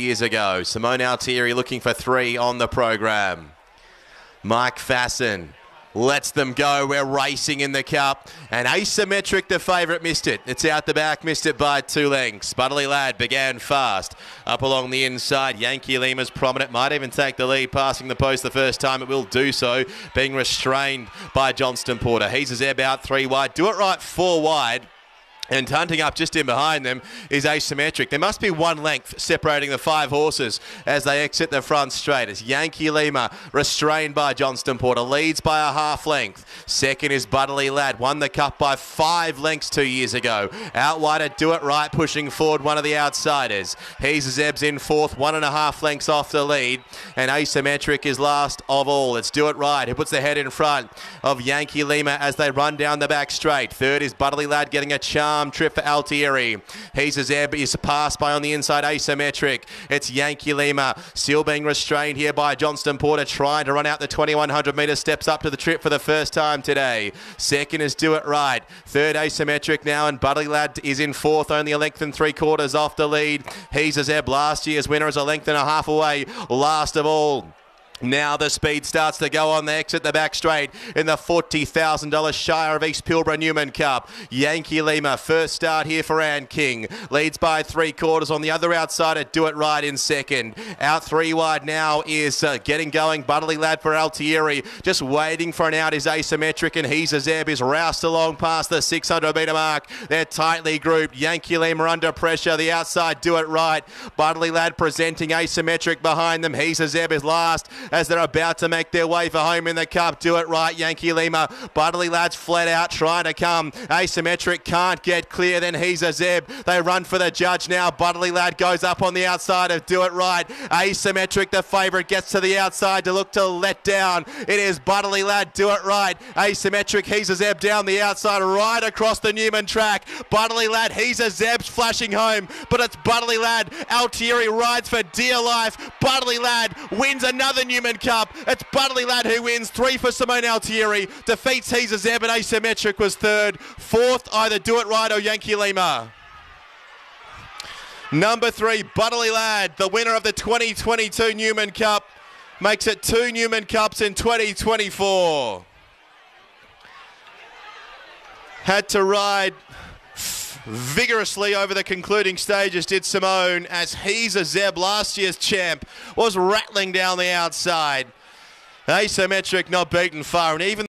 years ago. Simone Altieri looking for three on the program. Mike Fasson lets them go. We're racing in the cup. And asymmetric, the favourite, missed it. It's out the back, missed it by two lengths. Butterlea Lad began fast. Up along the inside, Yankee Lima's prominent. Might even take the lead, passing the post the first time. It will do so, being restrained by Johnston Porter. He's a Zeb out three wide. Do it right, four wide. And hunting up just in behind them is asymmetric. There must be one length separating the five horses as they exit the front straight. As Yankee Lima, restrained by Johnston Porter, leads by a half length. Second is Butterlea Lad, won the cup by five lengths two years ago. Out wide at Do It Right, pushing forward one of the outsiders. He's Zeb's in fourth, one and a half lengths off the lead. And asymmetric is last of all. It's Do It Right, who puts the head in front of Yankee Lima as they run down the back straight. Third is Butterlea Lad getting a charm trip for Altieri. He's a Zeb, is passed by on the inside asymmetric. It's Yankee Lima, still being restrained here by Johnston Porter, trying to run out the 2100 metre steps up to the trip for the first time today. Second is Do It Right. Third asymmetric now, and Buddy Lad is in fourth, only a length and three quarters off the lead. He's a Zeb, last year's winner is a length and a half away. Last of all. Now the speed starts to go on the exit the back straight in the $40,000 Shire of East Pilbara Newman Cup. Yankee Lima, first start here for Ann King. Leads by three quarters on the other outside at Do It Right in second. Out three wide now is uh, getting going. Butterlea Lad for Altieri. Just waiting for an out is asymmetric and he's a Zeb is roused along past the 600 metre mark. They're tightly grouped. Yankee Lima under pressure. The outside Do It Right. Butterlea Lad presenting asymmetric behind them. He's a Zeb is last as they're about to make their way for home in the cup. Do it right, Yankee Lima. Butterlea lads flat out trying to come. Asymmetric can't get clear. Then he's a Zeb. They run for the judge now. Butterlea lad goes up on the outside of Do It Right. Asymmetric, the favourite, gets to the outside to look to let down. It is Butterlea lad. Do it right. Asymmetric, he's a Zeb down the outside, right across the Newman track. Butterlea lad, he's a Zeb's flashing home, but it's Butterlea lad. Altieri rides for dear life. Butterlea lad wins another Newman Newman Cup. It's Butterlea Lad who wins. Three for Simone Altieri. Defeats He's a Zeb and Asymmetric was third. Fourth, either Do It Right or Yankee Lima. Number three, Butterlea Lad, the winner of the 2022 Newman Cup, makes it two Newman Cups in 2024. Had to ride vigorously over the concluding stages did Simone as he's a Zeb, last year's champ, was rattling down the outside. Asymmetric not beaten far and even